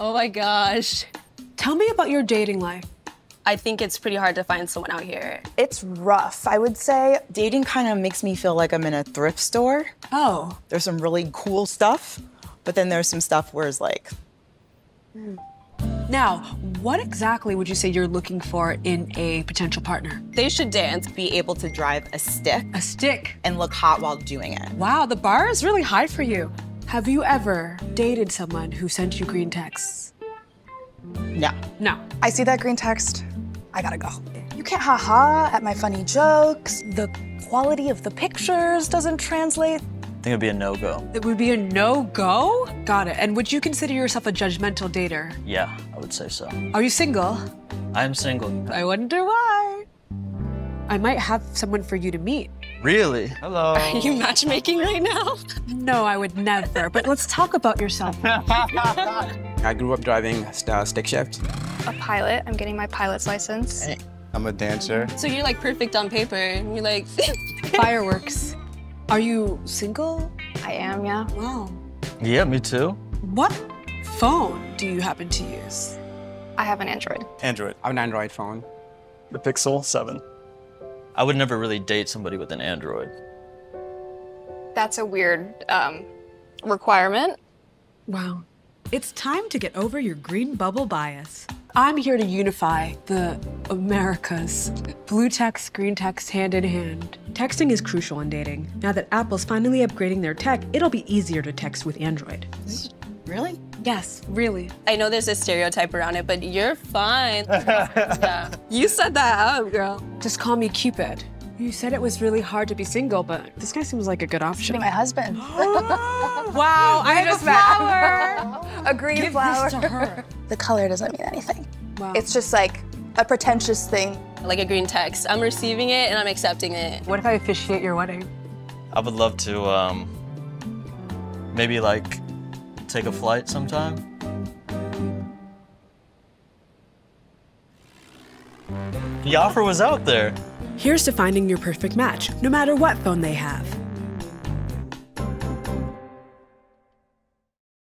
Oh my gosh. Tell me about your dating life. I think it's pretty hard to find someone out here. It's rough, I would say. Dating kind of makes me feel like I'm in a thrift store. Oh. There's some really cool stuff, but then there's some stuff where it's like, Now, what exactly would you say you're looking for in a potential partner? They should dance. be able to drive a stick A stick. and look hot while doing it. Wow, the bar is really high for you. Have you ever dated someone who sent you green texts? No. No. I see that green text. I gotta go. You can't haha at my funny jokes. The quality of the pictures doesn't translate. I think it'd be a no-go. It would be a no-go? Got it. And would you consider yourself a judgmental dater? Yeah, I would say so. Are you single? I'm single. I wonder why. I might have someone for you to meet. Really? Hello. Are you matchmaking right now? No, I would never. But let's talk about yourself. I grew up driving uh, stick shift. a pilot. I'm getting my pilot's license. I'm a dancer. So you're like perfect on paper. You're like, Fireworks. Are you single? I am, yeah. Wow. Yeah, me too. What phone do you happen to use? I have an Android. Android. I have an Android phone. The Pixel 7. I would never really date somebody with an Android. That's a weird um, requirement. Wow. It's time to get over your green bubble bias. I'm here to unify the Americas. Blue text, green text, hand in hand. Texting is crucial in dating. Now that Apple's finally upgrading their tech, it'll be easier to text with Android. Really? Yes, really. I know there's a stereotype around it, but you're fine. yeah. You set that up, girl. Just call me Cupid. You said it was really hard to be single, but this guy seems like a good option. My husband. wow, I have just a met. flower. a green Give flower. this to her. The color doesn't mean anything. Wow. It's just like a pretentious thing. Like a green text. I'm receiving it and I'm accepting it. What if I officiate your wedding? I would love to, um, maybe like take a flight sometime. The offer was out there. Here's to finding your perfect match, no matter what phone they have.